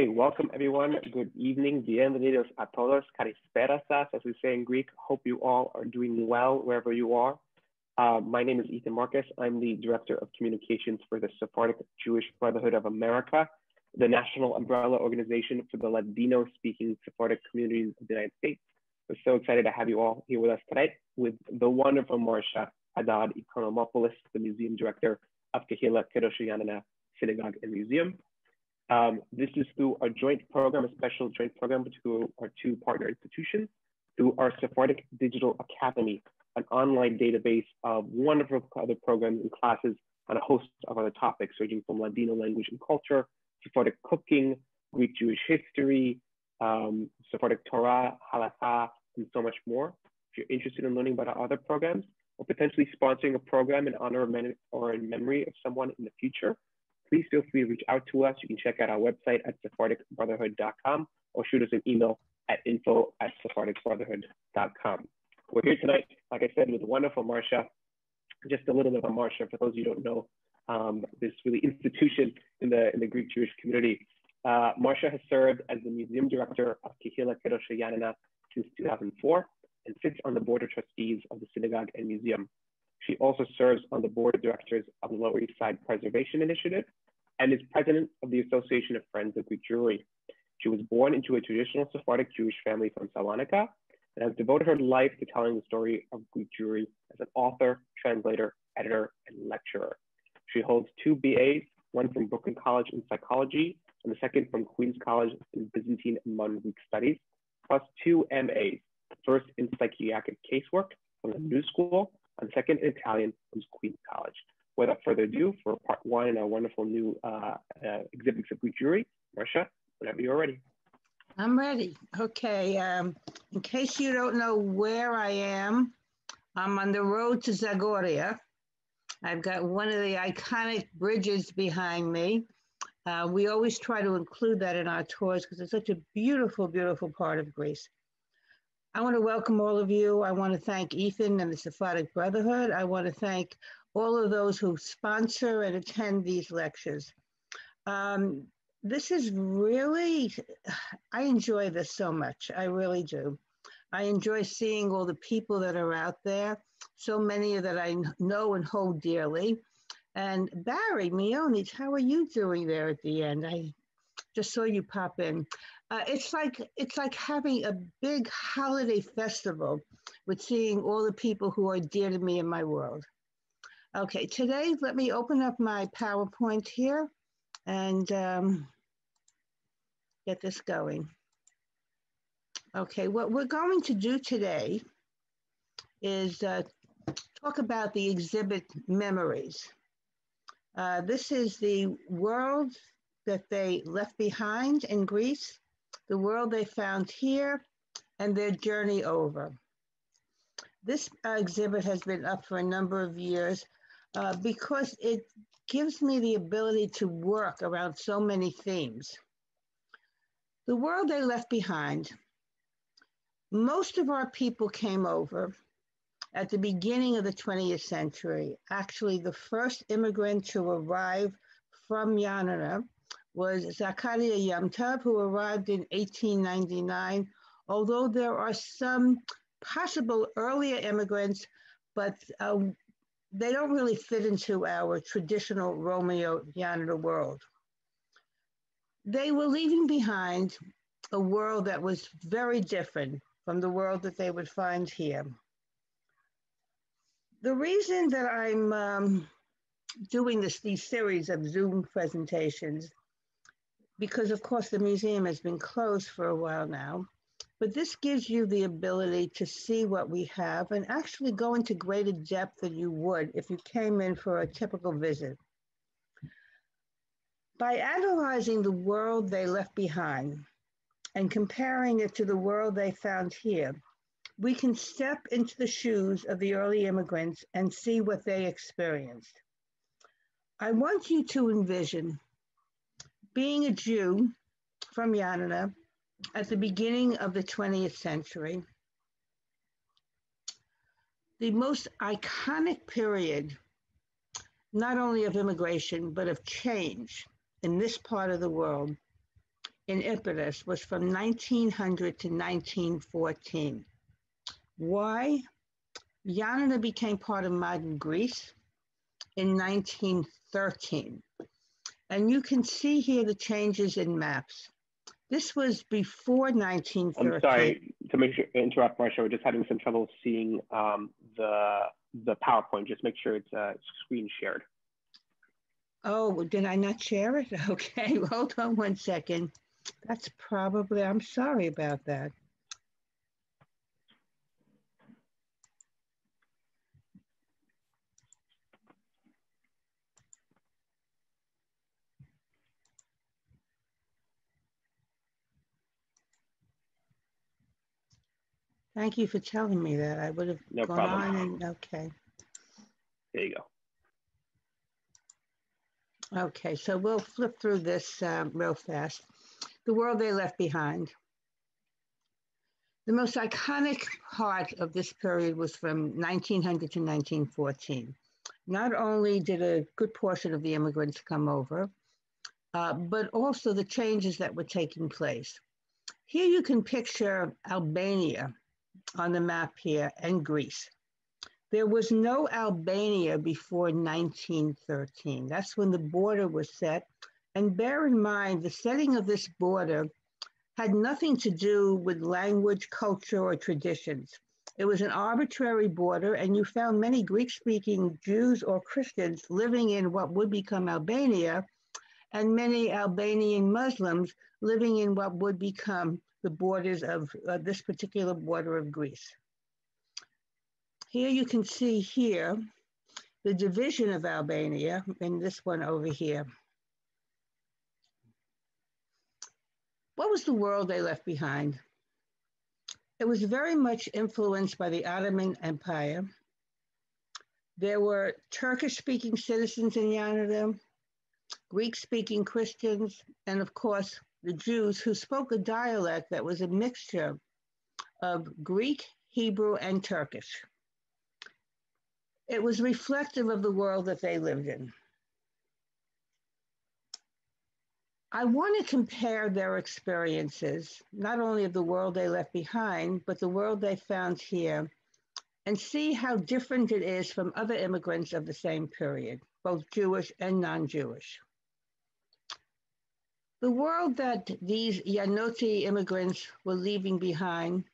Okay, welcome everyone. Good evening. Bienvenidos a todos. Karisperas, as we say in Greek. Hope you all are doing well wherever you are. Uh, my name is Ethan Marcus. I'm the Director of Communications for the Sephardic Jewish Brotherhood of America, the national umbrella organization for the Ladino-speaking Sephardic communities of the United States. We're so excited to have you all here with us tonight with the wonderful Marcia Haddad Ikonomopoulos, the Museum Director of Kehila Kedosha Synagogue and Museum. Um, this is through our joint program, a special joint program between our two partner institutions, through our Sephardic Digital Academy, an online database of wonderful other programs and classes on a host of other topics, ranging from Ladino language and culture, Sephardic cooking, Greek Jewish history, um, Sephardic Torah, Halakha, and so much more. If you're interested in learning about our other programs or potentially sponsoring a program in honor of or in memory of someone in the future, please feel free to reach out to us. You can check out our website at sephardicbrotherhood.com or shoot us an email at info at sephardicbrotherhood.com. We're here tonight, like I said, with wonderful Marcia. Just a little bit of Marcia, for those of you who don't know, um, this really institution in the, in the Greek Jewish community. Uh, Marcia has served as the museum director of Kehila Kedosha Janina since 2004 and sits on the board of trustees of the synagogue and museum. She also serves on the board of directors of the Lower East Side Preservation Initiative and is president of the Association of Friends of Greek Jewry. She was born into a traditional Sephardic Jewish family from Salonika and has devoted her life to telling the story of Greek Jewry as an author, translator, editor, and lecturer. She holds two BAs, one from Brooklyn College in psychology and the second from Queens College in Byzantine and Modern Greek Studies, plus two MAs, first in psychiatric casework from the New School and second in Italian from Queens College without further ado, for part one in our wonderful new uh, uh, exhibits of Jewry, Marcia, whenever you're ready. I'm ready. Okay. Um, in case you don't know where I am, I'm on the road to Zagoria. I've got one of the iconic bridges behind me. Uh, we always try to include that in our tours because it's such a beautiful, beautiful part of Greece. I want to welcome all of you. I want to thank Ethan and the Sephardic Brotherhood. I want to thank all of those who sponsor and attend these lectures. Um, this is really, I enjoy this so much. I really do. I enjoy seeing all the people that are out there, so many that I know and hold dearly. And Barry Meonis, how are you doing there at the end? I just saw you pop in. Uh, it's like it's like having a big holiday festival with seeing all the people who are dear to me in my world. Okay, today let me open up my PowerPoint here and um, get this going. Okay, what we're going to do today is uh, talk about the exhibit memories. Uh, this is the world that they left behind in Greece, the world they found here, and their journey over. This uh, exhibit has been up for a number of years uh, because it gives me the ability to work around so many themes. The world they left behind, most of our people came over at the beginning of the 20th century. Actually, the first immigrant to arrive from Yanina was Zakaria Yamtab, who arrived in 1899, although there are some possible earlier immigrants, but uh, they don't really fit into our traditional Romaniote Yanina world. They were leaving behind a world that was very different from the world that they would find here. The reason that I'm um, doing this, these series of Zoom presentations, because of course the museum has been closed for a while now, but this gives you the ability to see what we have and actually go into greater depth than you would if you came in for a typical visit. By analyzing the world they left behind and comparing it to the world they found here, we can step into the shoes of the early immigrants and see what they experienced. I want you to envision being a Jew from Yanina at the beginning of the 20th century, the most iconic period, not only of immigration, but of change in this part of the world, in Epirus was from 1900 to 1914. Why? Ioannina became part of modern Greece in 1913. And you can see here the changes in maps. This was before 1913. I'm sorry to make sure interrupt, Marcia. We're just having some trouble seeing um, the the PowerPoint. Just make sure it's uh, screen shared. Oh, did I not share it? Okay, hold on one second. That's probably, I'm sorry about that. Thank you for telling me that. I would have No gone problem. on and, okay. There you go. Okay, so we'll flip through this um, real fast. The World They Left Behind. The most iconic part of this period was from 1900 to 1914. Not only did a good portion of the immigrants come over, uh, but also the changes that were taking place. Here you can picture Albania on the map here and Greece. There was no Albania before 1913. That's when the border was set. And bear in mind, the setting of this border had nothing to do with language, culture, or traditions. It was an arbitrary border, and you found many Greek speaking Jews or Christians living in what would become Albania, and many Albanian Muslims living in what would become the borders of uh, this particular border of Greece. Here you can see here the division of Albania and this one over here. What was the world they left behind? It was very much influenced by the Ottoman Empire. There were Turkish speaking citizens in Ioannina, Greek speaking Christians, and of course, the Jews who spoke a dialect that was a mixture of Greek, Hebrew, and Turkish. It was reflective of the world that they lived in. I want to compare their experiences, not only of the world they left behind, but the world they found here, and see how different it is from other immigrants of the same period, both Jewish and non Jewish. The world that these Yanoti immigrants were leaving behind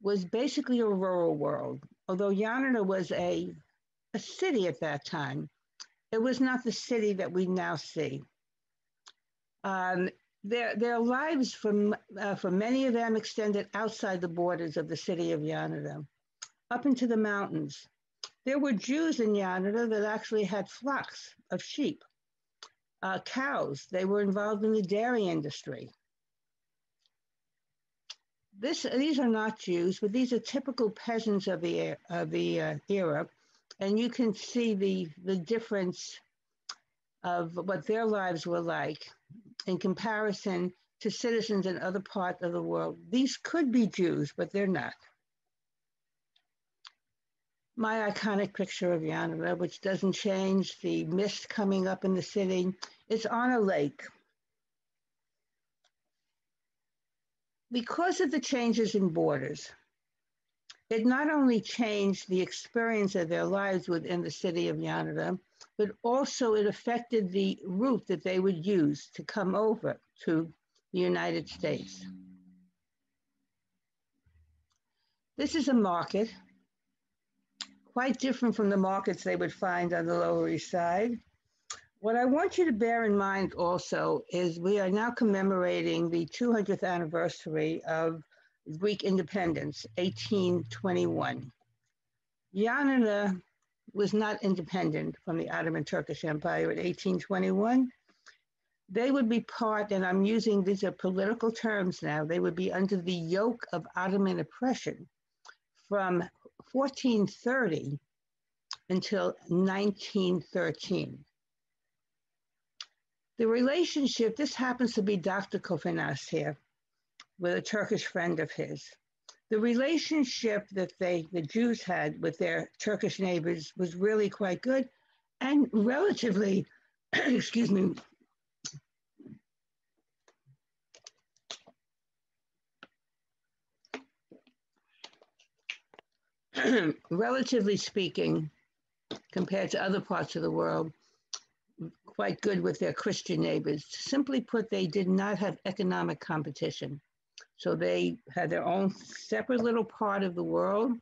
was basically a rural world. Although Ioannina was a, a city at that time, it was not the city that we now see. Um, their, their lives for, uh, for many of them extended outside the borders of the city of Ioannina, up into the mountains. There were Jews in Ioannina that actually had flocks of sheep, uh, cows. They were involved in the dairy industry. This, these are not Jews, but these are typical peasants of the, of the uh, era. And you can see the, the difference of what their lives were like in comparison to citizens in other parts of the world. These could be Jews, but they're not. My iconic picture of Ioannina, which doesn't change, the mist coming up in the city, is on a lake. Because of the changes in borders, it not only changed the experience of their lives within the city of Ioannina, but also it affected the route that they would use to come over to the United States. This is a market, quite different from the markets they would find on the Lower East Side. What I want you to bear in mind also is we are now commemorating the 200th anniversary of Greek independence, 1821. Ioannina was not independent from the Ottoman Turkish Empire in 1821. They would be part, and I'm using these are political terms now, they would be under the yoke of Ottoman oppression from 1430 until 1913. The relationship, this happens to be Dr. Kofinas here, with a Turkish friend of his. The relationship that they, the Jews had with their Turkish neighbors was really quite good and relatively, excuse me, relatively speaking, compared to other parts of the world, quite good with their Christian neighbors. Simply put, they did not have economic competition. So they had their own separate little part of the world.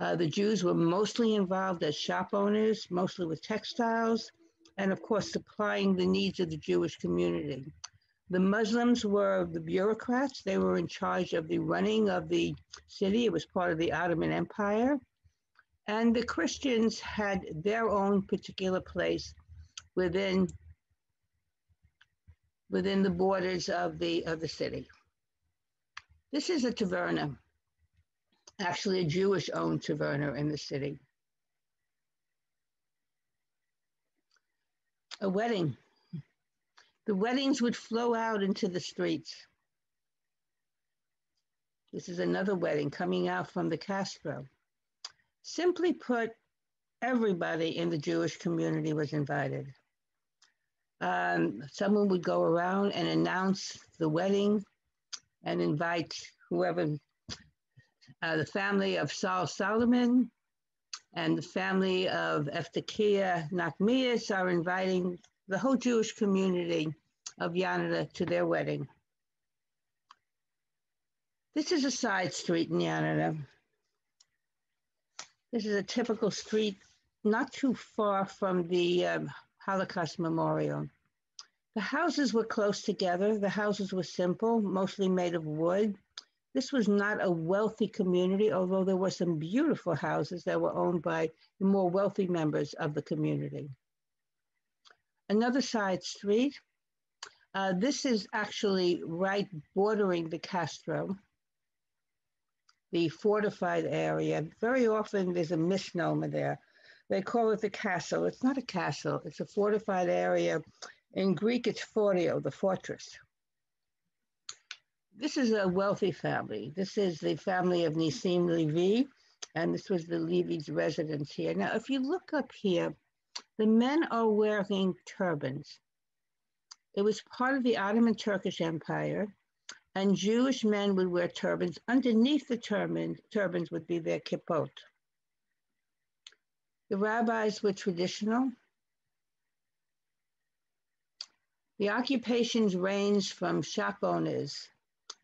Uh, the Jews were mostly involved as shop owners, mostly with textiles, and of course, supplying the needs of the Jewish community. The Muslims were the bureaucrats. They were in charge of the running of the city. It was part of the Ottoman Empire. And the Christians had their own particular place within, within the borders of the, of the city. This is a taverna, actually a Jewish owned taverna in the city. A wedding the weddings would flow out into the streets. This is another wedding coming out from the Castro. Simply put, everybody in the Jewish community was invited. Um, someone would go around and announce the wedding and invite whoever, uh, the family of Saul Solomon and the family of Eftekia Nachmias are inviting the whole Jewish community of Yanina to their wedding. This is a side street in Yanina. This is a typical street not too far from the um, Holocaust Memorial. The houses were close together. The houses were simple, mostly made of wood. This was not a wealthy community, although there were some beautiful houses that were owned by the more wealthy members of the community another side street. Uh, this is actually right bordering the Castro, the fortified area. Very often there's a misnomer there. They call it the castle. It's not a castle, it's a fortified area. In Greek, it's fortio, the fortress. This is a wealthy family. This is the family of Nisim Levy, and this was the Levy's residence here. Now, if you look up here, the men are wearing turbans. It was part of the Ottoman Turkish Empire, and Jewish men would wear turbans. Underneath the turban, turbans would be their kippot. The rabbis were traditional. The occupations ranged from shop owners,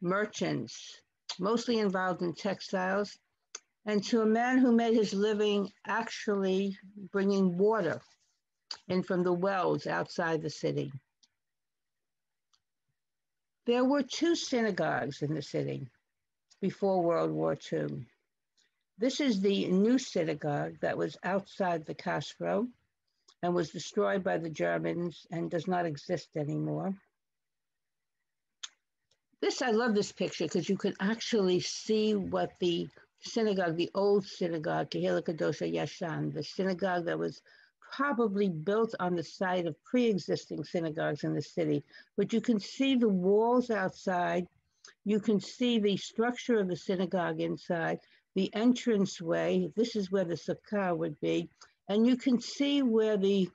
merchants, mostly involved in textiles, and to a man who made his living actually bringing water and from the wells outside the city. There were two synagogues in the city before World War II. This is the new synagogue that was outside the Castro and was destroyed by the Germans and does not exist anymore. This, I love this picture because you can actually see what the synagogue, the old synagogue, Kehillah Kadosha Yashan, the synagogue that was probably built on the site of pre-existing synagogues in the city. But you can see the walls outside. You can see the structure of the synagogue inside, the entranceway. This is where the sukkah would be. And you can see where the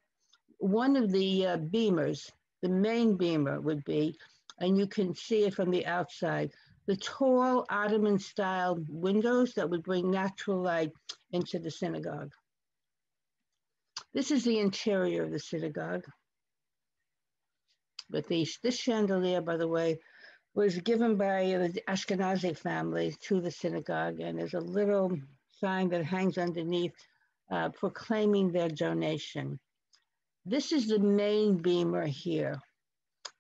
one of the uh, bimahs, the main bimah would be, and you can see it from the outside. The tall Ottoman style windows that would bring natural light into the synagogue. This is the interior of the synagogue. But this chandelier, by the way, was given by the Ashkenazi family to the synagogue, and there's a little sign that hangs underneath uh, proclaiming their donation. This is the main bimah here.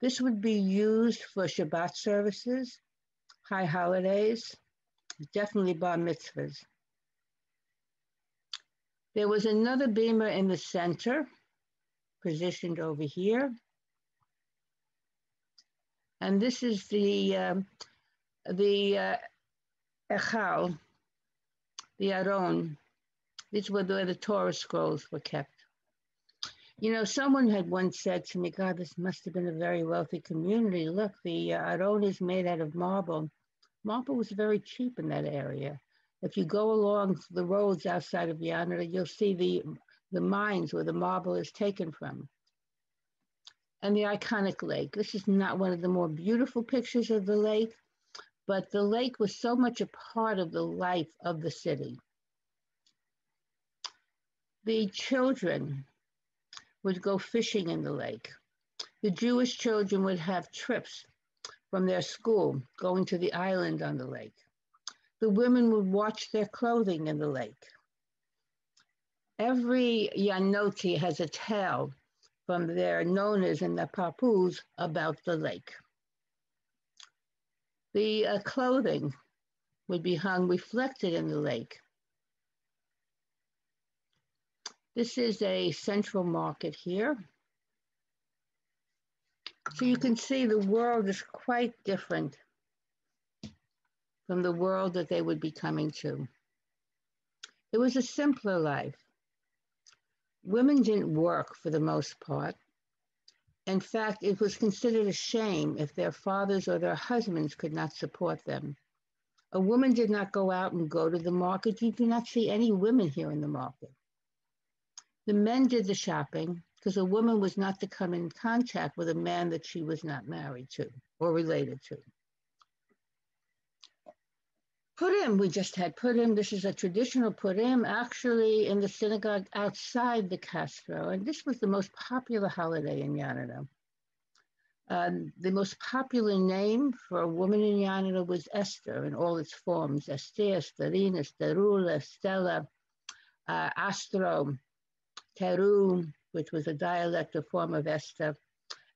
This would be used for Shabbat services, high holidays, definitely bar mitzvahs. There was another bimah in the center, positioned over here. And this is the, um, the uh, Echal, the Aron. These were where the Torah scrolls were kept. You know, someone had once said to me, God, this must have been a very wealthy community. Look, the uh, Aron is made out of marble. Marble was very cheap in that area. If you go along the roads outside of Yanina, you'll see the, the mines where the marble is taken from. And the iconic lake. This is not one of the more beautiful pictures of the lake, but the lake was so much a part of the life of the city. the children would go fishing in the lake. The Jewish children would have trips from their school going to the island on the lake. The women would watch their clothing in the lake. Every Yanoti has a tale from their nonas and the papus about the lake. The uh, clothing would be hung reflected in the lake. This is a central market here. So you can see the world is quite different from the world that they would be coming to. It was a simpler life. Women didn't work for the most part. In fact, it was considered a shame if their fathers or their husbands could not support them. A woman did not go out and go to the market. You do not see any women here in the market. The men did the shopping because a woman was not to come in contact with a man that she was not married to or related to. Purim, we just had Purim. This is a traditional Purim, actually in the synagogue outside the Castro. And this was the most popular holiday in Yanina. Um, the most popular name for a woman in Yanina was Esther in all its forms Esther, Esterina, Sterula, Stella, uh, Astro, Teru, which was a dialect or form of Esther.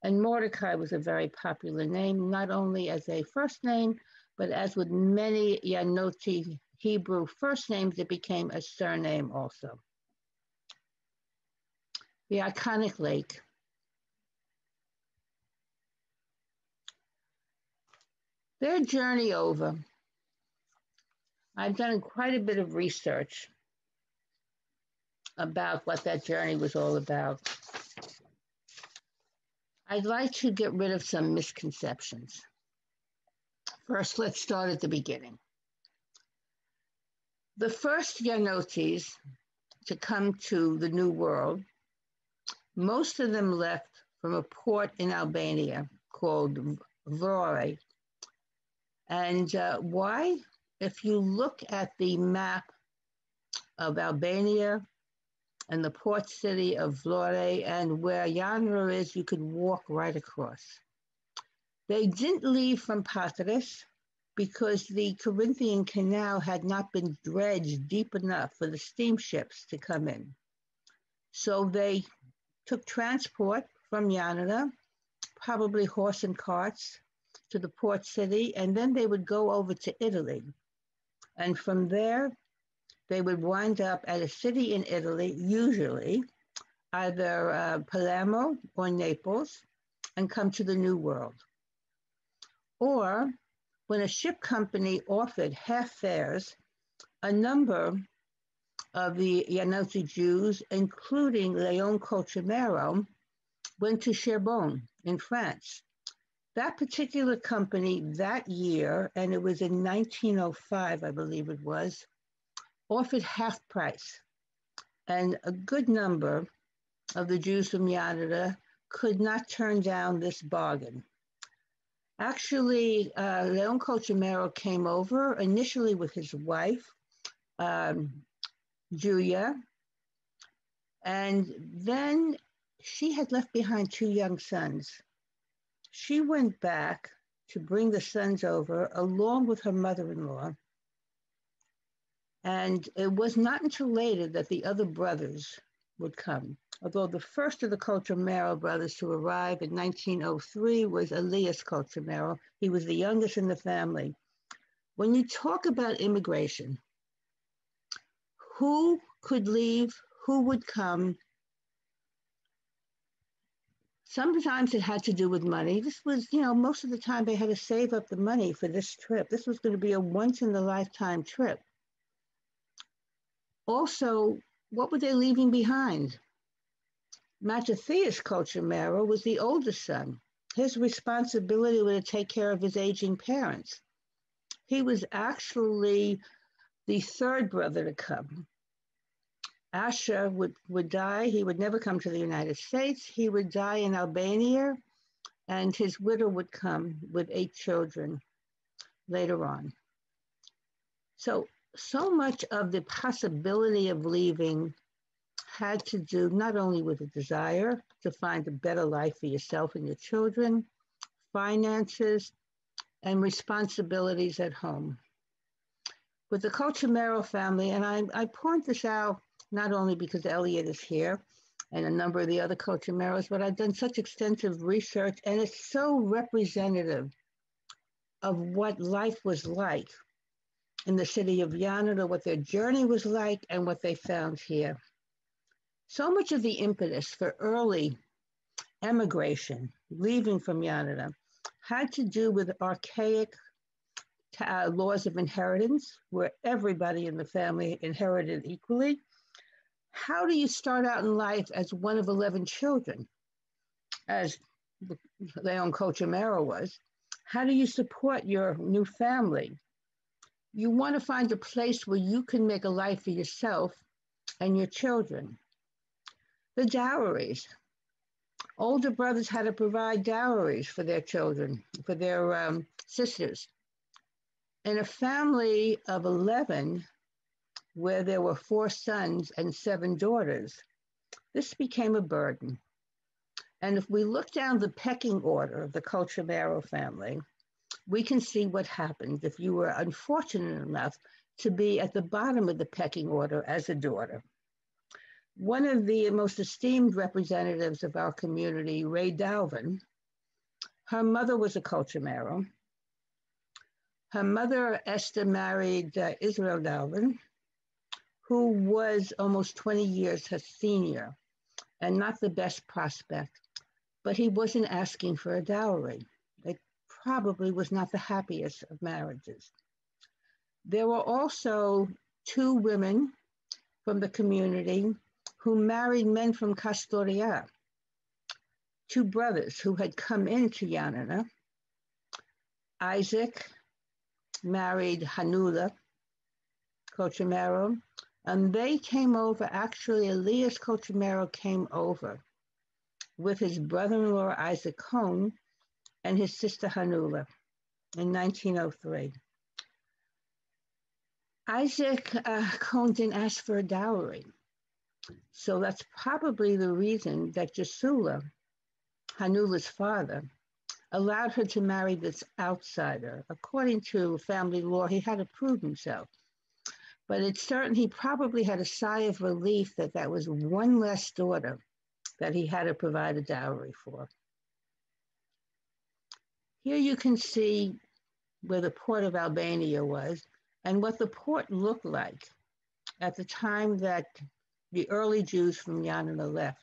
And Mordecai was a very popular name, not only as a first name, but as with many Yanoti Hebrew first names, it became a surname also. The iconic lake. Their journey over. I've done quite a bit of research about what that journey was all about. I'd like to get rid of some misconceptions. First, let's start at the beginning. The first Yanotis to come to the New World, most of them left from a port in Albania called Vlore. And uh, why? If you look at the map of Albania and the port city of Vlore and where Yanina is, you could walk right across. They didn't leave from Patras because the Corinthian canal had not been dredged deep enough for the steamships to come in. So they took transport from Yanina, probably horse and carts, to the port city, and then they would go over to Italy. And from there, they would wind up at a city in Italy, usually either uh, Palermo or Naples, and come to the New World. Or when a ship company offered half fares, a number of the Yanoti Jews, including Leon Colchamiro, went to Cherbourg in France. That particular company that year, and it was in 1905, I believe it was, offered half price. And a good number of the Jews from Yanina could not turn down this bargain. Actually, uh, Leon Colchamiro came over initially with his wife, um, Julia, and then she had left behind two young sons. She went back to bring the sons over along with her mother in law. And it was not until later that the other brothers would come although the first of the Colchamiro brothers to arrive in 1903 was Elias Colchamiro. He was the youngest in the family. When you talk about immigration, who could leave, who would come? Sometimes it had to do with money. This was, you know, most of the time they had to save up the money for this trip. This was going to be a once in a lifetime trip. Also, what were they leaving behind? Mattathias Colchamiro was the oldest son. His responsibility was to take care of his aging parents. He was actually the third brother to come. Asher would, would die. He would never come to the United States. He would die in Albania, and his widow would come with eight children later on. So, so much of the possibility of leaving had to do not only with a desire to find a better life for yourself and your children, finances, and responsibilities at home. With the Colchamiro family, and I, I point this out not only because Elliot is here and a number of the other Colchamiros, but I've done such extensive research and it's so representative of what life was like in the city of Yanina, what their journey was like, and what they found here. So much of the impetus for early emigration, leaving from Yanina, had to do with archaic uh, laws of inheritance, where everybody in the family inherited equally. How do you start out in life as one of 11 children, as Leon Colchamiro was? How do you support your new family? You want to find a place where you can make a life for yourself and your children. The dowries. Older brothers had to provide dowries for their children, for their um, sisters. In a family of 11, where there were four sons and seven daughters, this became a burden. And if we look down the pecking order of the Colchamiro family, we can see what happens if you were unfortunate enough to be at the bottom of the pecking order as a daughter. One of the most esteemed representatives of our community, Rae Dalven, her mother was a Colchamiro. Her mother, Esther, married uh, Israel Dalven, who was almost 20 years her senior and not the best prospect, but he wasn't asking for a dowry probably was not the happiest of marriages. There were also two women from the community who married men from Kastoria, two brothers who had come into Yanina. Isaac married Hanula Colchamiro, and they came over. Actually, Elias Colchamiro came over with his brother in law, Isaac Cohn, and his sister Hanula in 1903. Isaac uh, Cohn didn't ask for a dowry. So that's probably the reason that Jasula, Hanula's father, allowed her to marry this outsider. According to family law, he had to prove himself. But it's certain he probably had a sigh of relief that that was one less daughter that he had to provide a dowry for. Here you can see where the port of Albania was and what the port looked like at the time that the early Jews from Yanina left.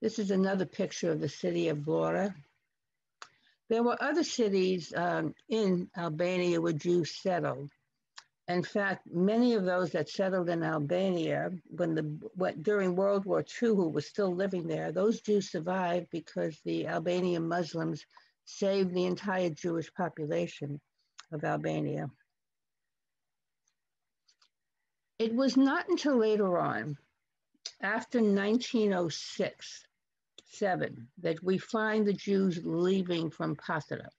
This is another picture of the city of Vlora. There were other cities um, in Albania where Jews settled. In fact, many of those that settled in Albania when the what, during World War II, who were still living there, those Jews survived because the Albanian Muslims saved the entire Jewish population of Albania. It was not until later on, after 1906, 7, that we find the Jews leaving from Patra.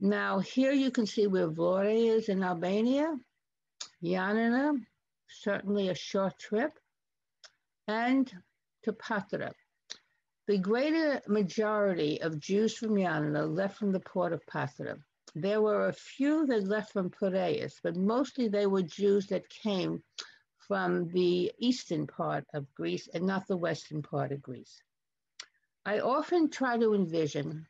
Now, here you can see where Vlora is in Albania, Yanina, certainly a short trip, and to Patra. The greater majority of Jews from Yanina left from the port of Patra. There were a few that left from Piraeus, but mostly they were Jews that came from the eastern part of Greece and not the western part of Greece. I often try to envision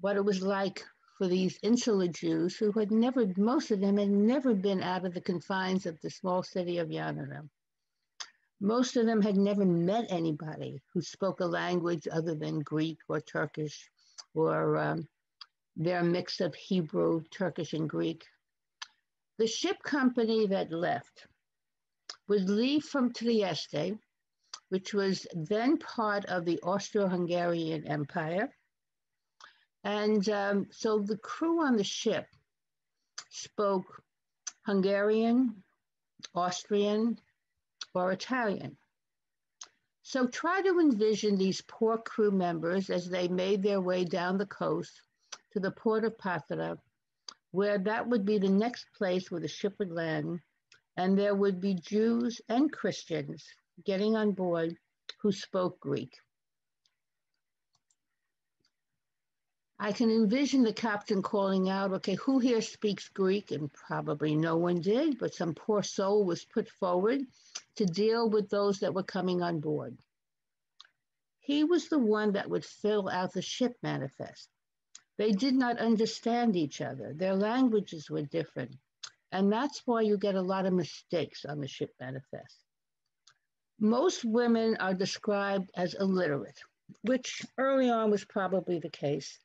what it was like for these insular Jews who had never, most of them had never been out of the confines of the small city of Yanina. Most of them had never met anybody who spoke a language other than Greek or Turkish or um, their mix of Hebrew, Turkish, and Greek. The ship company that left would leave from Trieste, which was then part of the Austro Hungarian Empire, and um, so the crew on the ship spoke Hungarian, Austrian, or Italian. So try to envision these poor crew members as they made their way down the coast to the port of Patra, where that would be the next place where the ship would land, and there would be Jews and Christians getting on board who spoke Greek. I can envision the captain calling out, okay, who here speaks Greek? And probably no one did, but some poor soul was put forward to deal with those that were coming on board. He was the one that would fill out the ship manifest. They did not understand each other, their languages were different. And that's why you get a lot of mistakes on the ship manifest. Most women are described as illiterate, which early on was probably the case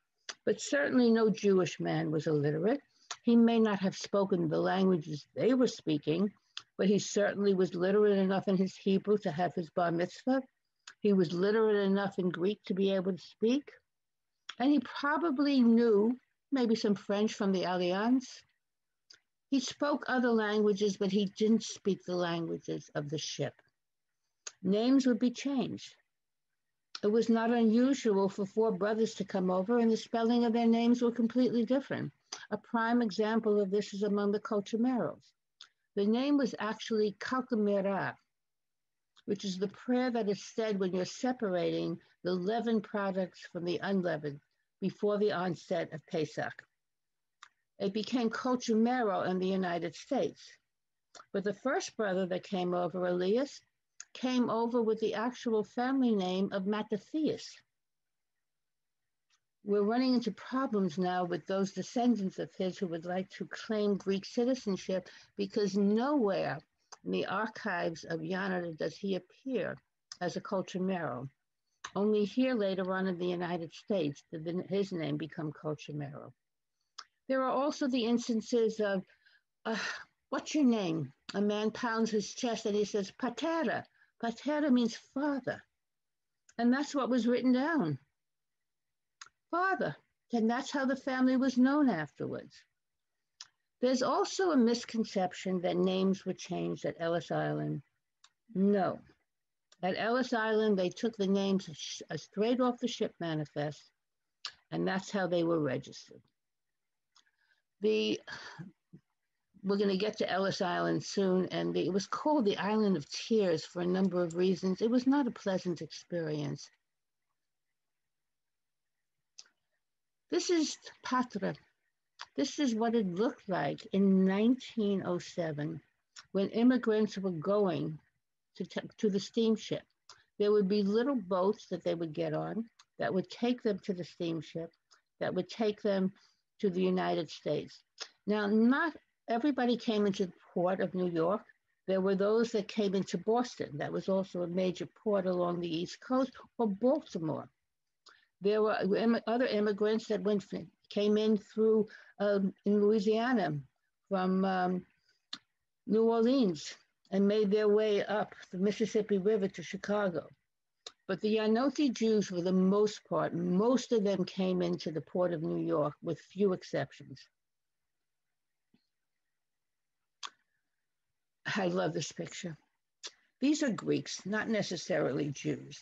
but certainly no Jewish man was illiterate. He may not have spoken the languages they were speaking, but he certainly was literate enough in his Hebrew to have his bar mitzvah. He was literate enough in Greek to be able to speak. And he probably knew maybe some French from the Alliance. He spoke other languages, but he didn't speak the languages of the ship. Names would be changed. It was not unusual for four brothers to come over, and the spelling of their names were completely different. A prime example of this is among the Colchamiros. The name was actually Kalkamera, which is the prayer that is said when you're separating the leavened products from the unleavened before the onset of Pesach. It became Colchamiro in the United States. But the first brother that came over, Elias, came over with the actual family name of Mattathias. We're running into problems now with those descendants of his who would like to claim Greek citizenship because nowhere in the archives of Yanina does he appear as a Colchamiro. Only here later on in the United States did his name become Colchamiro. There are also the instances of, uh, what's your name? A man pounds his chest and he says, Patera, Patera means father. And that's what was written down. Father. And that's how the family was known afterwards. There's also a misconception that names were changed at Ellis Island. No. At Ellis Island, they took the names straight off the ship manifest, and that's how they were registered. The we're going to get to Ellis Island soon, and it was called the Island of Tears for a number of reasons. It was not a pleasant experience. This is Patra. This is what it looked like in 1907 when immigrants were going to, to the steamship. There would be little boats that they would get on that would take them to the steamship, that would take them to the United States. Now, not everybody came into the port of New York. There were those that came into Boston. That was also a major port along the East Coast, or Baltimore. There were other immigrants that went came in through um, in Louisiana from um, New Orleans and made their way up the Mississippi River to Chicago. But the Yanoti Jews, for the most part, most of them came into the port of New York, with few exceptions. I love this picture. These are Greeks, not necessarily Jews,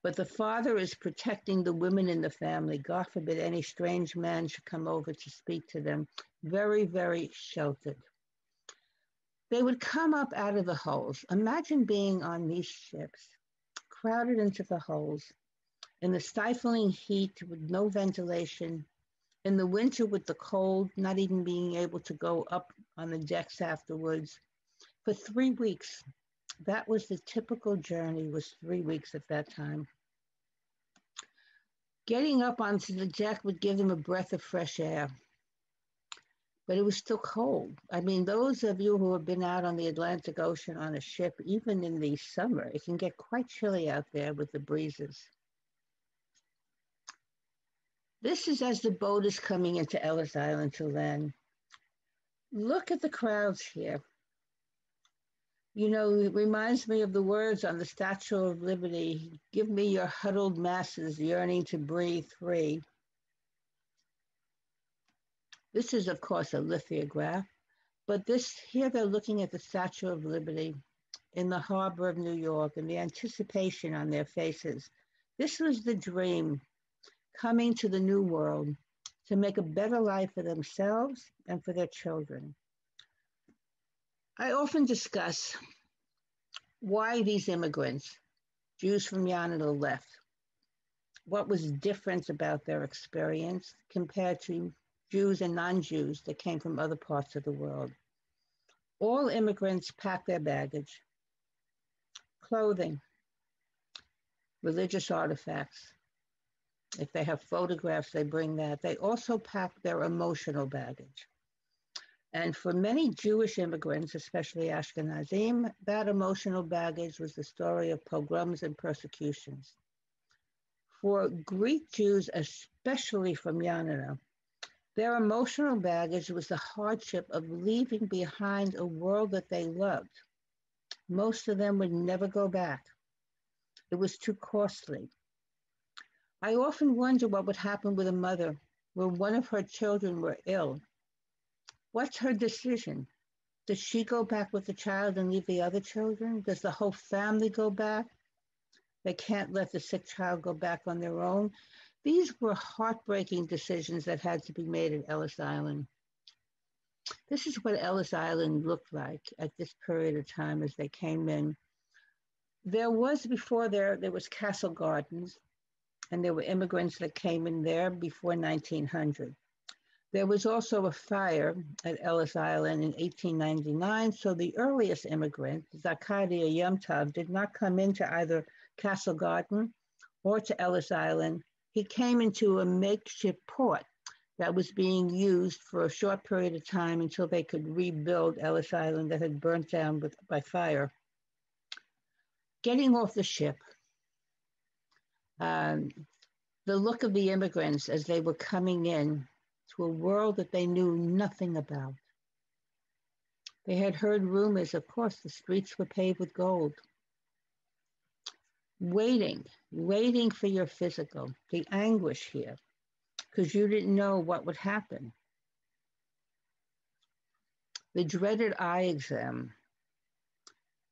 but the father is protecting the women in the family. God forbid any strange man should come over to speak to them. Very, very sheltered. They would come up out of the holes. Imagine being on these ships, crowded into the holes, in the stifling heat with no ventilation, in the winter with the cold, not even being able to go up on the decks afterwards for three weeks. That was the typical journey was three weeks at that time. Getting up onto the deck would give them a breath of fresh air, but it was still cold. I mean, those of you who have been out on the Atlantic Ocean on a ship, even in the summer, it can get quite chilly out there with the breezes. This is as the boat is coming into Ellis Island to land. Look at the crowds here you know, it reminds me of the words on the Statue of Liberty give me your huddled masses yearning to breathe free. This is, of course, a lithograph, but this here they're looking at the Statue of Liberty in the harbor of New York and the anticipation on their faces. This was the dream coming to the new world to make a better life for themselves and for their children. I often discuss why these immigrants, Jews from Yanina, left. What was different about their experience compared to Jews and non Jews that came from other parts of the world? All immigrants pack their baggage, clothing, religious artifacts. If they have photographs, they bring that. They also pack their emotional baggage. And for many Jewish immigrants, especially Ashkenazim, that emotional baggage was the story of pogroms and persecutions. For Greek Jews, especially from Yanina, their emotional baggage was the hardship of leaving behind a world that they loved. Most of them would never go back. It was too costly. I often wonder what would happen with a mother where one of her children were ill. What's her decision? Does she go back with the child and leave the other children? Does the whole family go back? They can't let the sick child go back on their own. These were heartbreaking decisions that had to be made at Ellis Island. This is what Ellis Island looked like at this period of time as they came in. There was before there, there was Castle Gardens, and there were immigrants that came in there before 1900. There was also a fire at Ellis Island in 1899, so the earliest immigrant, Zakaria Yomtov, did not come into either Castle Garden or to Ellis Island he came into a makeshift port that was being used for a short period of time until they could rebuild Ellis Island that had burnt down with, by fire. Getting off the ship, um, the look of the immigrants as they were coming in to a world that they knew nothing about. They had heard rumors, of course, the streets were paved with gold waiting, waiting for your physical, the anguish here, because you didn't know what would happen. The dreaded eye exam,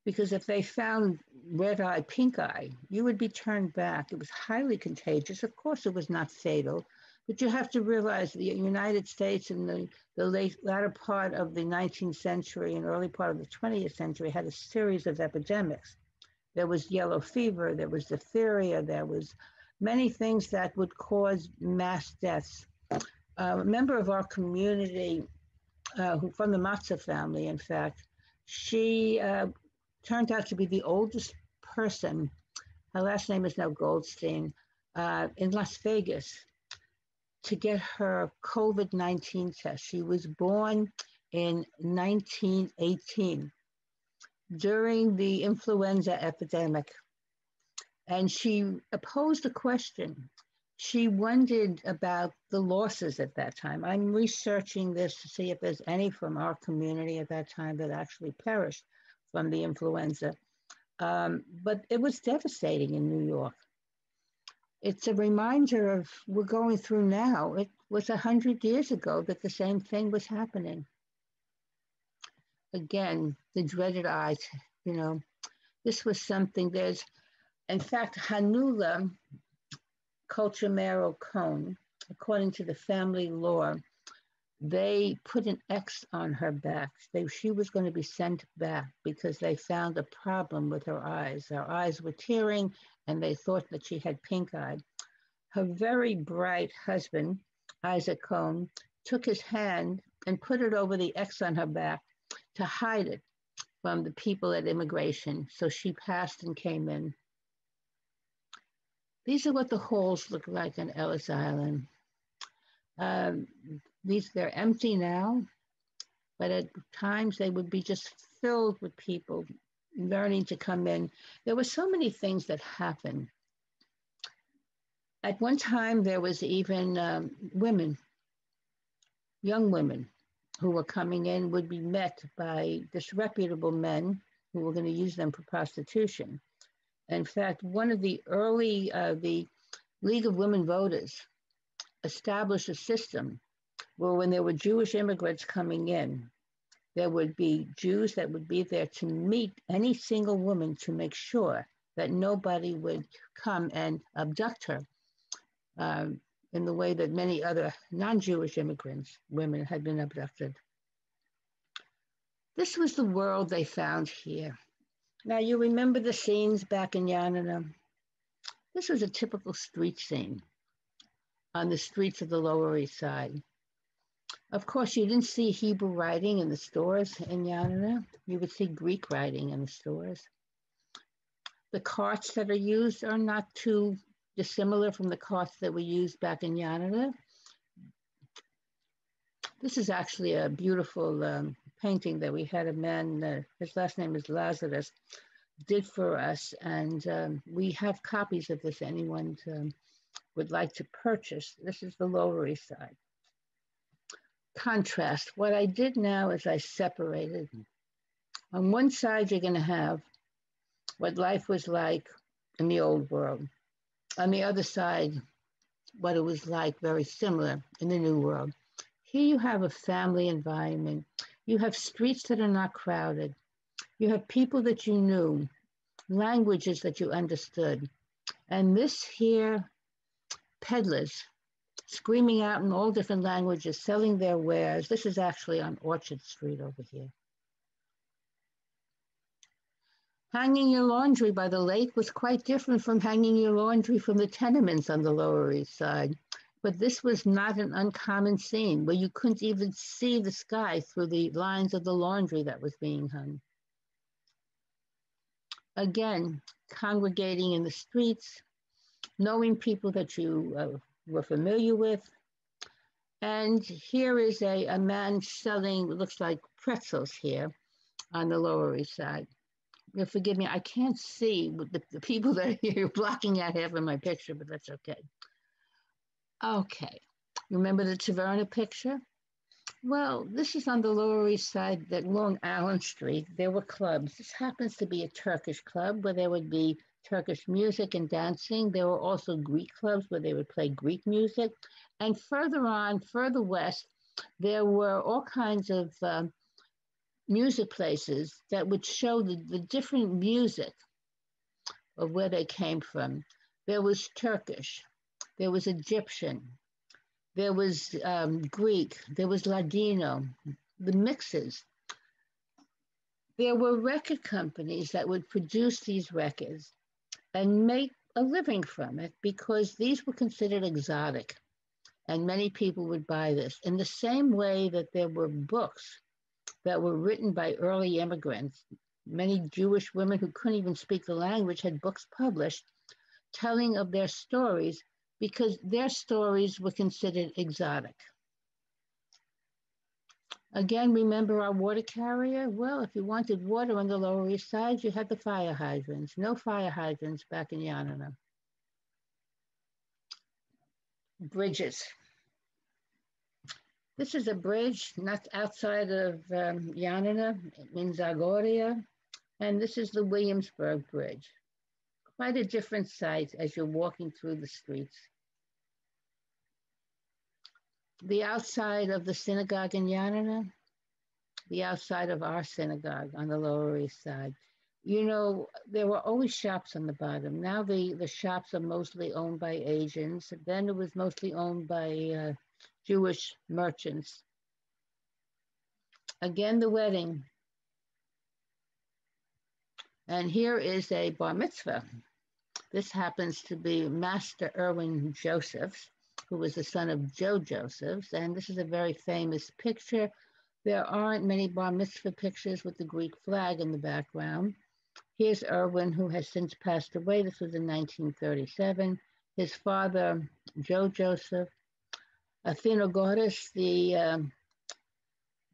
because if they found red eye, pink eye, you would be turned back. It was highly contagious. Of course, it was not fatal, but you have to realize the United States in the, the late, latter part of the 19th century and early part of the 20th century had a series of epidemics there was yellow fever, there was diphtheria, there was many things that would cause mass deaths. Uh, a member of our community, uh, who from the Matzah family, in fact, she uh, turned out to be the oldest person. Her last name is now Goldstein uh, in Las Vegas to get her COVID 19 test. She was born in 1918 during the influenza epidemic. And she posed a question. She wondered about the losses at that time. I'm researching this to see if there's any from our community at that time that actually perished from the influenza. Um, but it was devastating in New York. It's a reminder of we're going through now. It was a 100 years ago that the same thing was happening again, the dreaded eyes, you know, this was something there's, in fact, Hanula Colchamiro Cohn, according to the family law, they put an X on her back. They, she was going to be sent back because they found a problem with her eyes. Her eyes were tearing and they thought that she had pink eye. Her very bright husband, Isaac Cohn, took his hand and put it over the X on her back to hide it from the people at immigration. So she passed and came in. These are what the halls look like on Ellis Island. Um, these they're empty now, but at times they would be just filled with people learning to come in. There were so many things that happened. At one time, there was even um, women, young women, who were coming in would be met by disreputable men who were going to use them for prostitution. In fact, one of the early, uh, the League of Women Voters established a system where when there were Jewish immigrants coming in, there would be Jews that would be there to meet any single woman to make sure that nobody would come and abduct her. Um, in the way that many other non Jewish immigrants, women, had been abducted. This was the world they found here. Now, you remember the scenes back in Yanina? This was a typical street scene on the streets of the Lower East Side. Of course, you didn't see Hebrew writing in the stores in Yanina. You would see Greek writing in the stores. The carts that are used are not too dissimilar from the carts that were used back in Yanina. This is actually a beautiful um, painting that we had a man, uh, his last name is Lazarus, did for us. And um, we have copies of this, anyone um, would like to purchase. This is the Lower East Side. Contrast, what I did now is I separated. Hmm. On one side, you're gonna have what life was like in the old world. On the other side, what it was like, very similar in the new world. Here you have a family environment. You have streets that are not crowded. You have people that you knew, languages that you understood. And this here, peddlers screaming out in all different languages, selling their wares. This is actually on Orchard Street over here. Hanging your laundry by the lake was quite different from hanging your laundry from the tenements on the Lower East Side. But this was not an uncommon scene where you couldn't even see the sky through the lines of the laundry that was being hung. Again, congregating in the streets, knowing people that you uh, were familiar with. And here is a, a man selling, looks like pretzels here on the Lower East Side. You'll forgive me, I can't see the, the people that are here blocking out half of my picture, but that's okay. Okay, remember the Taverna picture? Well, this is on the Lower East Side, that Long Island Street. There were clubs. This happens to be a Turkish club where there would be Turkish music and dancing. There were also Greek clubs where they would play Greek music. And further on, further west, there were all kinds of uh, music places that would show the, the different music of where they came from. There was Turkish, there was Egyptian, there was um, Greek, there was Ladino, the mixes. There were record companies that would produce these records and make a living from it because these were considered exotic. And many people would buy this in the same way that there were books that were written by early immigrants. Many Jewish women who couldn't even speak the language had books published telling of their stories because their stories were considered exotic. Again, remember our water carrier? Well, if you wanted water on the Lower East Side, you had the fire hydrants. No fire hydrants back in Yanina. Bridges. This is a bridge not outside of um, Yanina in Zagoria, and this is the Williamsburg Bridge quite a different sight as you're walking through the streets. The outside of the synagogue in Yanina, the outside of our synagogue on the Lower East Side. You know, there were always shops on the bottom. Now the, the shops are mostly owned by Asians. Then it was mostly owned by uh, Jewish merchants. Again, the wedding. And here is a bar mitzvah this happens to be Master Irwin Josephs, who was the son of Joe Josephs. And this is a very famous picture. There aren't many bar mitzvah pictures with the Greek flag in the background. Here's Irwin, who has since passed away. This was in 1937. His father, Joe Joseph, Athenagoras, the um,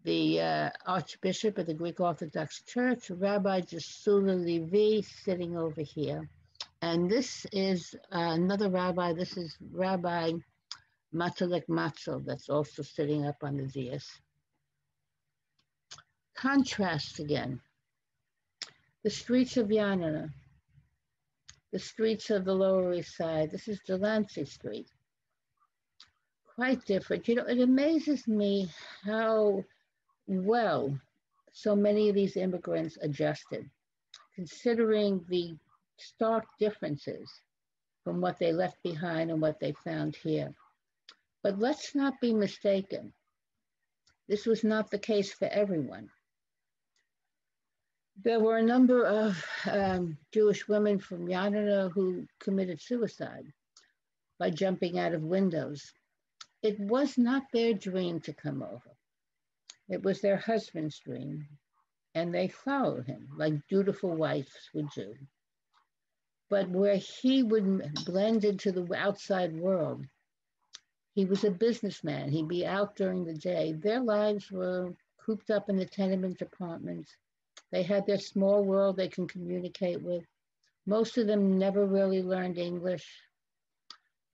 the uh, Archbishop of the Greek Orthodox Church, Rabbi Jasula Levi, sitting over here. And this is uh, another rabbi. This is Rabbi Matalek Matzel that's also sitting up on the dais. Contrast again. The streets of Yanina, the streets of the Lower East Side. This is Delancey Street. Quite different. You know, it amazes me how well so many of these immigrants adjusted, considering the stark differences from what they left behind and what they found here. But let's not be mistaken. This was not the case for everyone. There were a number of um, Jewish women from Yanina who committed suicide by jumping out of windows. It was not their dream to come over. It was their husband's dream, and they followed him like dutiful wives would do. But where he would blend into the outside world, he was a businessman. He'd be out during the day. Their lives were cooped up in the tenement apartments. They had their small world they can communicate with. Most of them never really learned English.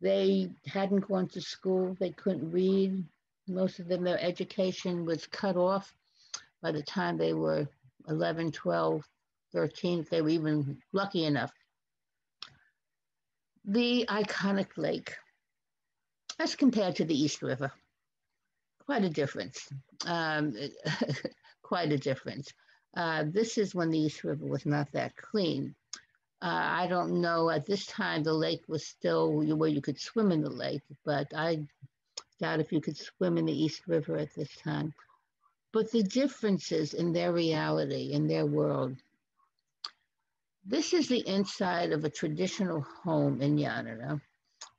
They hadn't gone to school. They couldn't read. Most of them, their education was cut off by the time they were 11, 12, 13, if they were even lucky enough. The iconic lake, as compared to the East River, quite a difference. Um, quite a difference. Uh, this is when the East River was not that clean. Uh, I don't know, at this time, the lake was still where you could swim in the lake, but I doubt if you could swim in the East River at this time. But the differences in their reality, in their world. This is the inside of a traditional home in Yanina.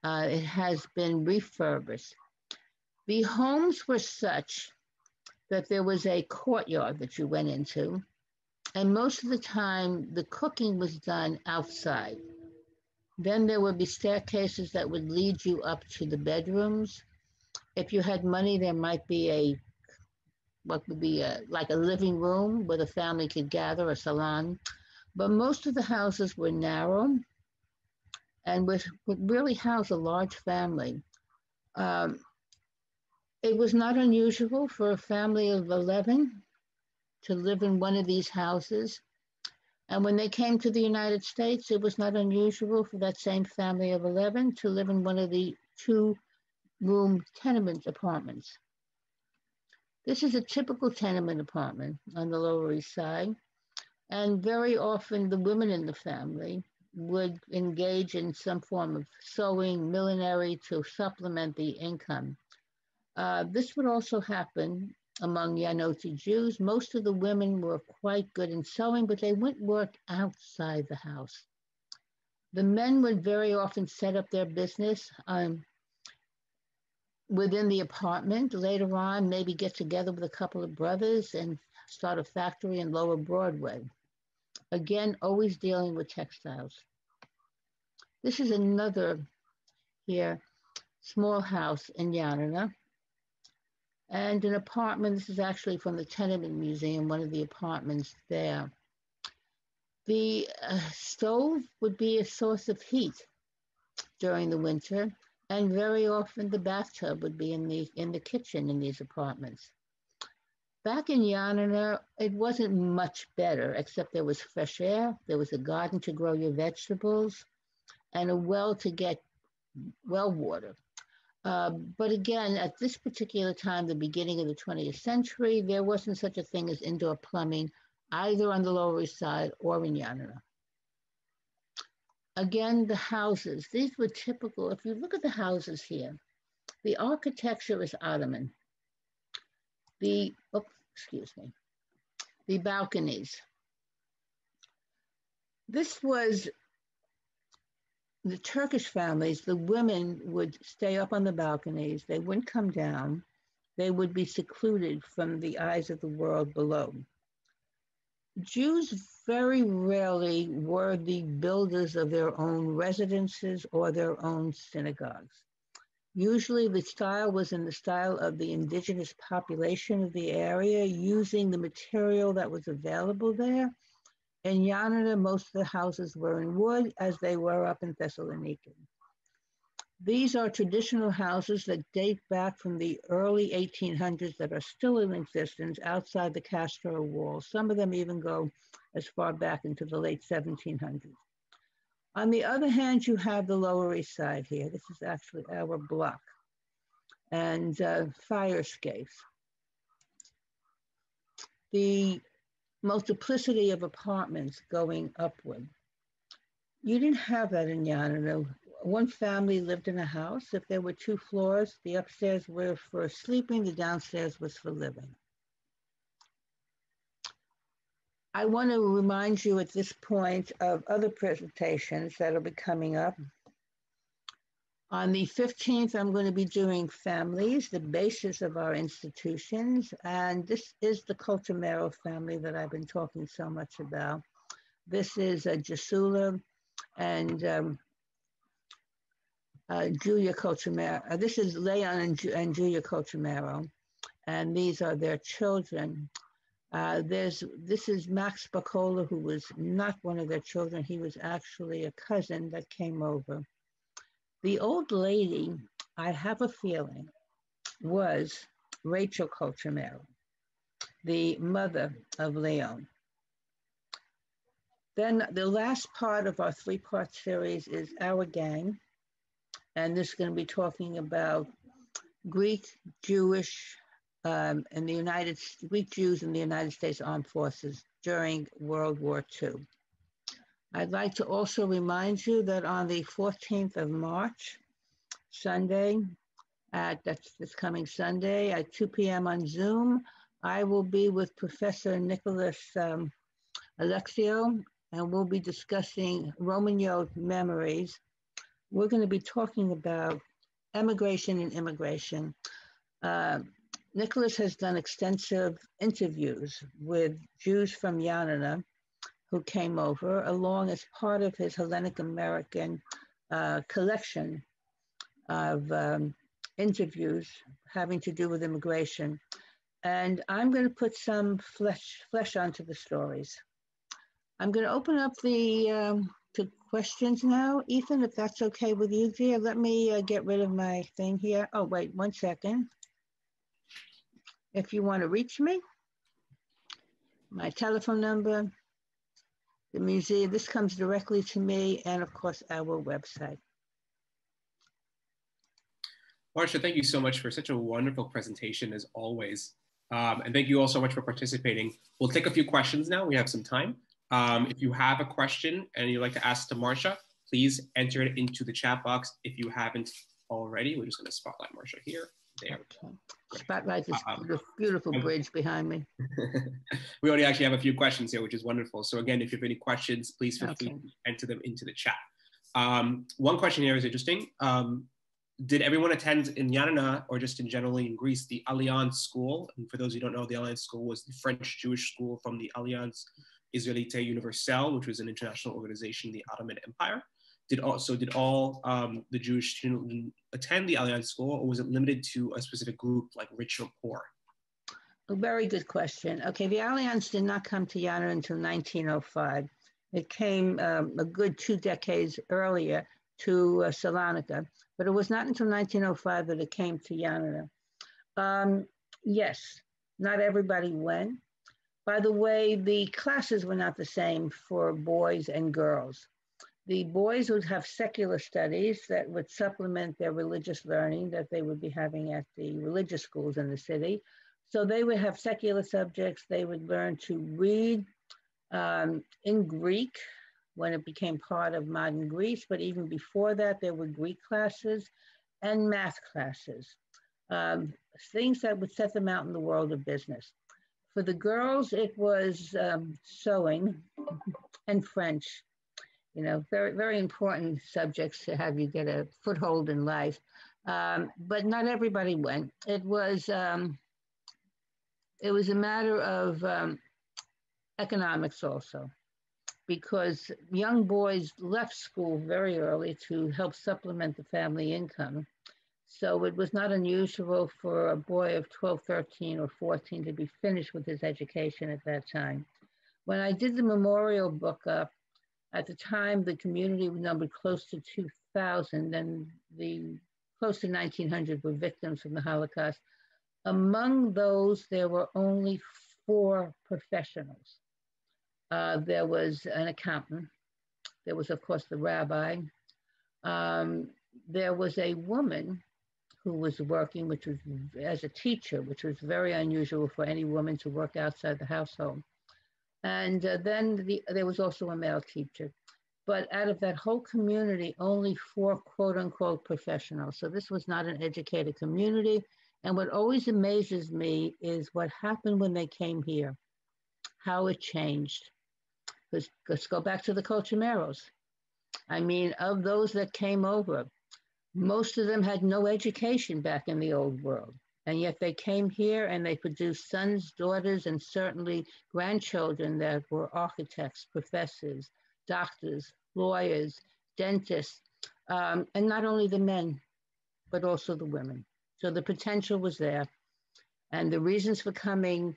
Uh, it has been refurbished. The homes were such that there was a courtyard that you went into, and most of the time the cooking was done outside. Then there would be staircases that would lead you up to the bedrooms. If you had money, there might be a what would be a, like a living room where the family could gather, a salon. But most of the houses were narrow and would, would really house a large family. Um, it was not unusual for a family of 11 to live in one of these houses. And when they came to the United States, it was not unusual for that same family of 11 to live in one of the two room tenement apartments. This is a typical tenement apartment on the Lower East Side. And very often the women in the family would engage in some form of sewing, millinery to supplement the income. Uh, this would also happen among Yanoti Jews. Most of the women were quite good in sewing, but they wouldn't work outside the house. The men would very often set up their business um, within the apartment. Later on, maybe get together with a couple of brothers and start a factory in Lower Broadway. Again, always dealing with textiles. This is another here, small house in Yanina and an apartment. This is actually from the Tenement Museum, one of the apartments there. The uh, stove would be a source of heat during the winter, and very often the bathtub would be in the in the kitchen in these apartments. Back in Yanina, it wasn't much better, except there was fresh air, there was a garden to grow your vegetables, and a well to get well water. Uh, but again, at this particular time, the beginning of the 20th century, there wasn't such a thing as indoor plumbing either on the Lower East Side or in Yanina. Again, the houses, these were typical. If you look at the houses here, the architecture is Ottoman. The, excuse me, the balconies. This was the Turkish families, the women would stay up on the balconies, they wouldn't come down, they would be secluded from the eyes of the world below. Jews very rarely were the builders of their own residences or their own synagogues. Usually the style was in the style of the indigenous population of the area using the material that was available there in Yanina, most of the houses were in wood as they were up in Thessaloniki. These are traditional houses that date back from the early 1800s that are still in existence outside the Kastro walls. Some of them even go as far back into the late 1700s. On the other hand, you have the Lower East Side here. This is actually our block and uh, fire escapes. The multiplicity of apartments going upward. You didn't have that in Yanina. One family lived in a house. If there were two floors, the upstairs were for sleeping, the downstairs was for living. I want to remind you at this point of other presentations that'll be coming up. On the 15th, I'm going to be doing families, the basis of our institutions. And this is the Colchamiro family that I've been talking so much about. This is uh, Jasula and um, uh, Julia Colchamiro. Uh, this is Leon and, and Julia Colchamiro. And these are their children. Uh, there's this is Max Bacola, who was not one of their children. He was actually a cousin that came over. The old lady, I have a feeling, was Rachel Colchamiro, the mother of Leon. Then the last part of our three-part series is Our Gang. And this is going to be talking about Greek, Jewish, um, and the United Greek Jews in the United States Armed Forces during World War II. I'd like to also remind you that on the 14th of March, Sunday, at that's this coming Sunday at 2 p.m. on Zoom, I will be with Professor Nicholas um, Alexiou, and we'll be discussing Roman memories. We're going to be talking about emigration and immigration. Uh, Nicholas has done extensive interviews with Jews from Yanina who came over, along as part of his Hellenic American uh, collection of um, interviews having to do with immigration. And I'm going to put some flesh, flesh onto the stories. I'm going to open up the um, to questions now. Ethan, if that's okay with you, dear, let me uh, get rid of my thing here. Oh, wait, one second. If you want to reach me, my telephone number, the museum. This comes directly to me and of course our website. Marcia, thank you so much for such a wonderful presentation as always. Um, and thank you all so much for participating. We'll take a few questions now. We have some time. Um, if you have a question and you'd like to ask to Marcia, please enter it into the chat box if you haven't already. We're just gonna spotlight Marcia here. There. Okay. Spotlight this um, beautiful bridge behind me. we already actually have a few questions here, which is wonderful. So again, if you have any questions, please feel okay. free to enter them into the chat. Um, one question here is interesting. Um, did everyone attend in Yanina or just in generally in Greece the Alliance School? And for those who don't know, the Alliance School was the French Jewish school from the Alliance Israelite Universelle, which was an international organization in the Ottoman Empire did all, so did all um, the Jewish students attend the Alliance School, or was it limited to a specific group like rich or poor? A very good question. Okay, the Alliance did not come to Yanina until 1905. It came um, a good two decades earlier to uh, Salonika, but it was not until 1905 that it came to Yanina. Um, yes, not everybody went. By the way, the classes were not the same for boys and girls. The boys would have secular studies that would supplement their religious learning that they would be having at the religious schools in the city. So they would have secular subjects. They would learn to read um, in Greek when it became part of modern Greece, but even before that, there were Greek classes and math classes, um, things that would set them out in the world of business. For the girls, it was um, sewing and French you know, very, very important subjects to have you get a foothold in life. Um, but not everybody went. It was, um, it was a matter of um, economics also, because young boys left school very early to help supplement the family income. So it was not unusual for a boy of 12, 13, or 14 to be finished with his education at that time. When I did the memorial book up, at the time, the community numbered close to 2,000, and the close to 1,900 were victims from the Holocaust. Among those, there were only four professionals. Uh, there was an accountant. There was, of course, the rabbi. Um, there was a woman who was working, which was as a teacher, which was very unusual for any woman to work outside the household. And uh, then the, there was also a male teacher. But out of that whole community, only four quote unquote professionals. So this was not an educated community. And what always amazes me is what happened when they came here. how it changed. Let's, let's go back to the Colchamiros. I mean, of those that came over, most of them had no education back in the old world. And yet they came here and they produced sons, daughters, and certainly grandchildren that were architects, professors, doctors, lawyers, dentists, um, and not only the men, but also the women. So the potential was there. And the reasons for coming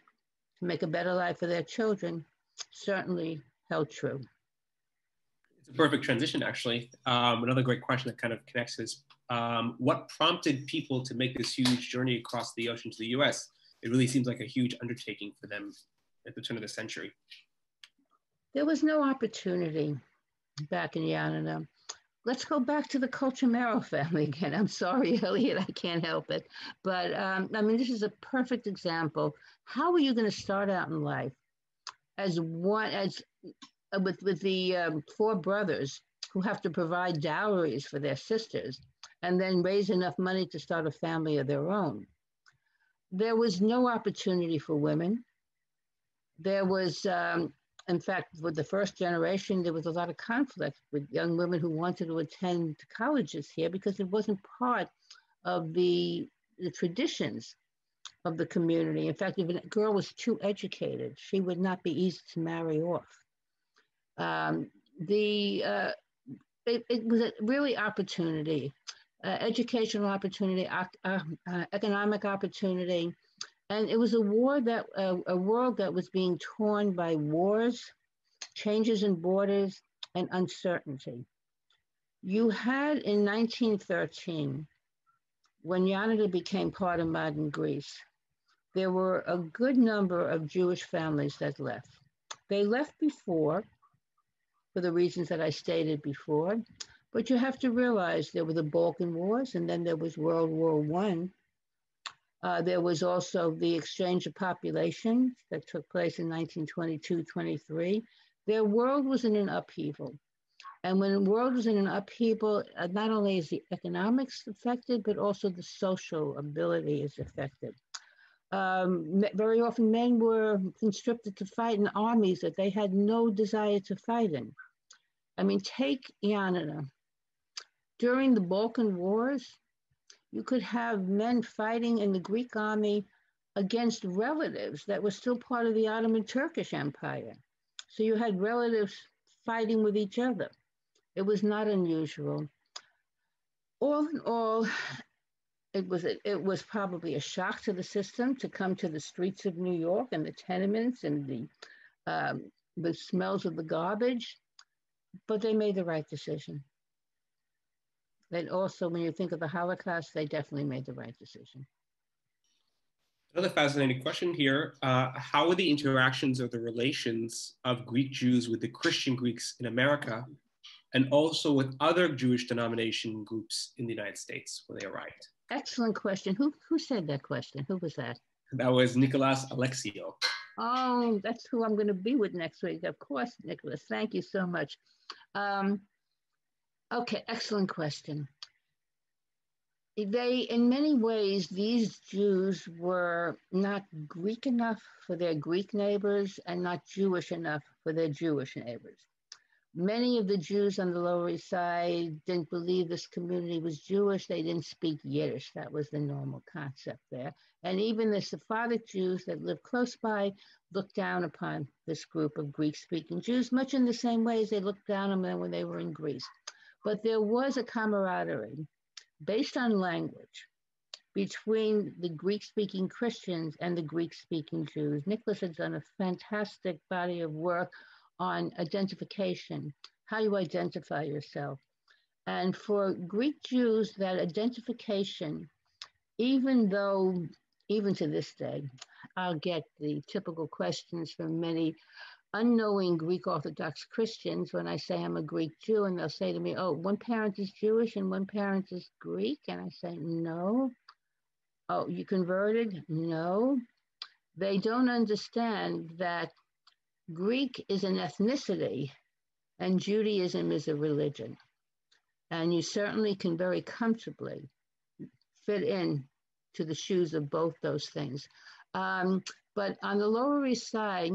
to make a better life for their children certainly held true. It's a perfect transition, actually. Um, another great question that kind of connects this. Um, what prompted people to make this huge journey across the ocean to the US? It really seems like a huge undertaking for them at the turn of the century. There was no opportunity back in Yanina let's go back to the Colchamiro family again. I'm sorry, Elliot, I can't help it. But um, I mean, this is a perfect example. How are you going to start out in life as one, as uh, with, with the um, four brothers who have to provide dowries for their sisters and then raise enough money to start a family of their own? There was no opportunity for women. There was um, in fact, with the first generation, there was a lot of conflict with young women who wanted to attend colleges here because it wasn't part of the, the traditions of the community. In fact, if a girl was too educated, she would not be easy to marry off. Um, the uh, it, it, was a really opportunity, uh, educational opportunity, uh, economic opportunity, and it was a war that, a world that was being torn by wars, changes in borders, and uncertainty. You had in 1913, when Yanina became part of modern Greece, there were a good number of Jewish families that left. They left before, for the reasons that I stated before, but you have to realize there were the Balkan Wars, and then there was World War One, uh, there was also the exchange of population that took place in 1922-23. Their world was in an upheaval. And when the world was in an upheaval, uh, not only is the economics affected, but also the social ability is affected. Um, very often men were conscripted to fight in armies that they had no desire to fight in. I mean, take Yanina. During the Balkan Wars, you could have men fighting in the Greek army against relatives that were still part of the Ottoman Turkish Empire. So you had relatives fighting with each other. It was not unusual. All in all, it was it was probably a shock to the system to come to the streets of New York and the tenements and the um, the smells of the garbage, but they made the right decision. And also, when you think of the Holocaust, they definitely made the right decision. Another fascinating question here. Uh, how were the interactions or the relations of Greek Jews with the Christian Greeks in America and also with other Jewish denomination groups in the United States when they arrived? Excellent question. Who, who said that question? Who was that? That was Nicholas Alexiou. Oh, that's who I'm going to be with next week. Of course, Nicholas. Thank you so much. Um, Okay, excellent question. They, in many ways, these Jews were not Greek enough for their Greek neighbors and not Jewish enough for their Jewish neighbors. Many of the Jews on the Lower East Side didn't believe this community was Jewish. They didn't speak Yiddish. That was the normal concept there. And even the Sephardic Jews that lived close by looked down upon this group of Greek speaking Jews, much in the same way as they looked down on them when they were in Greece. But there was a camaraderie based on language between the Greek speaking Christians and the Greek speaking Jews. Nicholas has done a fantastic body of work on identification, how you identify yourself. And for Greek Jews, that identification, even though, even to this day, I'll get the typical questions from many unknowing Greek Orthodox Christians when I say I'm a Greek Jew, and they'll say to me, Oh, one parent is Jewish and one parent is Greek. And I say, No. Oh, you converted? No. They don't understand that Greek is an ethnicity and Judaism is a religion. And you certainly can very comfortably fit in to the shoes of both those things. Um, but on the Lower East Side,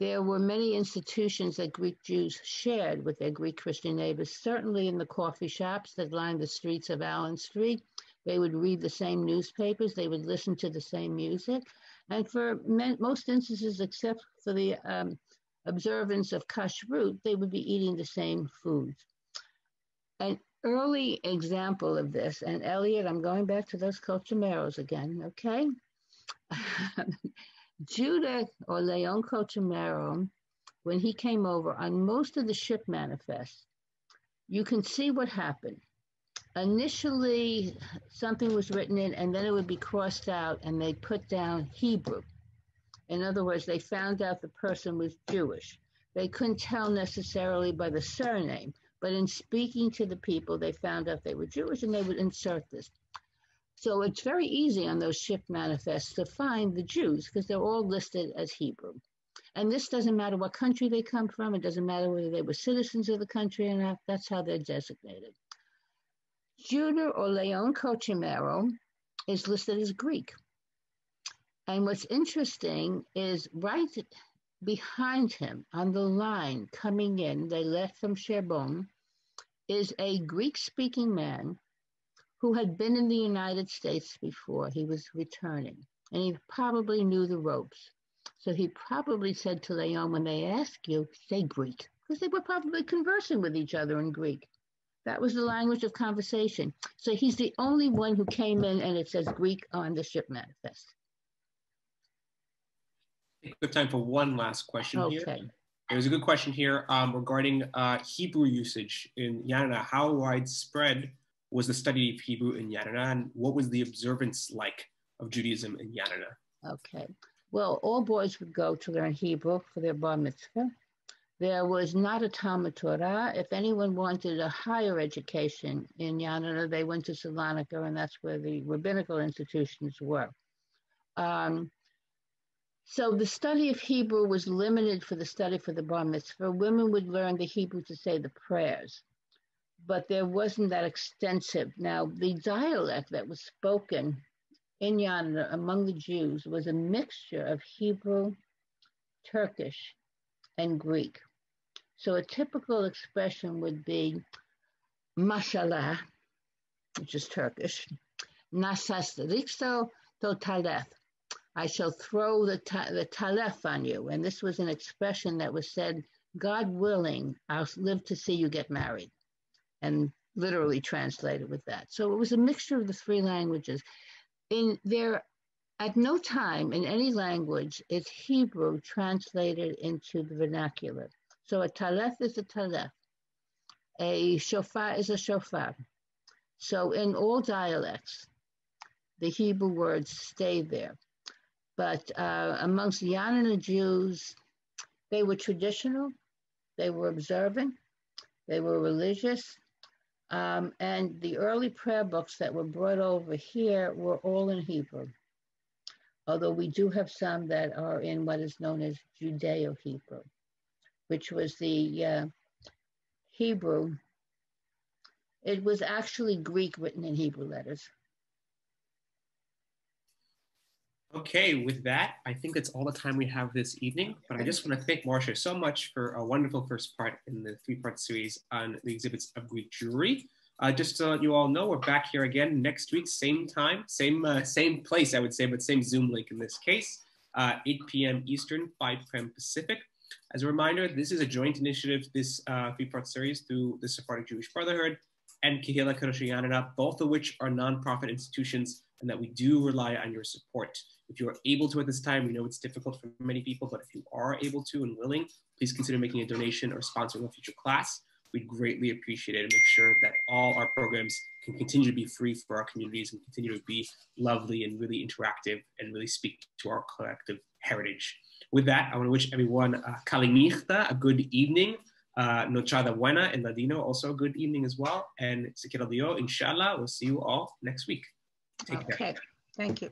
there were many institutions that Greek Jews shared with their Greek Christian neighbors, certainly in the coffee shops that lined the streets of Allen Street. They would read the same newspapers, they would listen to the same music. And for most instances, except for the um, observance of kashrut, they would be eating the same foods. An early example of this, and Elliot, I'm going back to those Colchamiros again, okay? Judah or Leon Colchamiro, when he came over on most of the ship manifests, you can see what happened. Initially, something was written in and then it would be crossed out and they put down Hebrew. In other words, they found out the person was Jewish. They couldn't tell necessarily by the surname, but in speaking to the people, they found out they were Jewish and they would insert this. So it's very easy on those ship manifests to find the Jews because they're all listed as Hebrew. And this doesn't matter what country they come from, it doesn't matter whether they were citizens of the country or not, that's how they're designated. Judah or Leon Colchamiro is listed as Greek. And what's interesting is right behind him on the line coming in, they left from Cherbourg, is a Greek speaking man who had been in the United States before. He was returning and he probably knew the ropes. So he probably said to Leon, when they ask you, say Greek, because they were probably conversing with each other in Greek. That was the language of conversation. So he's the only one who came in and it says Greek on the ship manifest good time for one last question okay. here. There's a good question here um, regarding uh, Hebrew usage in Yanina. How widespread was the study of Hebrew in Yanina, and what was the observance like of Judaism in Yanina? Okay. Well, all boys would go to learn Hebrew for their bar mitzvah. There was not a Talmud Torah. If anyone wanted a higher education in Yanina, they went to Salonika, and that's where the rabbinical institutions were. Um, so the study of Hebrew was limited for the study for the bar mitzvah. Women would learn the Hebrew to say the prayers, but there wasn't that extensive. Now, the dialect that was spoken in Yanina among the Jews was a mixture of Hebrew, Turkish, and Greek. So a typical expression would be mashallah, which is Turkish, nasas rikso totaleth, I shall throw the, ta- the talef on you. And this was an expression that was said, God willing, I'll live to see you get married. And literally translated with that. So it was a mixture of the three languages. In there, at no time in any language is Hebrew translated into the vernacular. So a talef is a talef, a shofar is a shofar. So in all dialects, the Hebrew words stay there. But uh, amongst the Yanina Jews, they were traditional, they were observant, they were religious. Um, and the early prayer books that were brought over here were all in Hebrew, although we do have some that are in what is known as Judeo Hebrew, which was the uh, Hebrew. It was actually Greek written in Hebrew letters. Okay, with that, I think that's all the time we have this evening. But I just want to thank Marcia so much for a wonderful first part in the three-part series on the exhibits of Greek Jewry. Uh, just to let you all know, we're back here again next week, same time, same uh, same place, I would say, but same Zoom link in this case, uh, 8 p.m. Eastern, 5 p.m. Pacific. As a reminder, this is a joint initiative, this uh, three-part series through the Sephardic Jewish Brotherhood and Kehila Kedosha Janina, both of which are nonprofit institutions and that we do rely on your support. If you are able to at this time, we know it's difficult for many people, but if you are able to and willing, please consider making a donation or sponsoring a future class. We'd greatly appreciate it and make sure that all our programs can continue to be free for our communities and continue to be lovely and really interactive and really speak to our collective heritage. With that, I want to wish everyone uh, Kalimichta, a good evening. Uh, Nochada Buena in Ladino, also a good evening as well. And Sekiro Dio, inshallah, we'll see you all next week. Take okay. care. Thank you.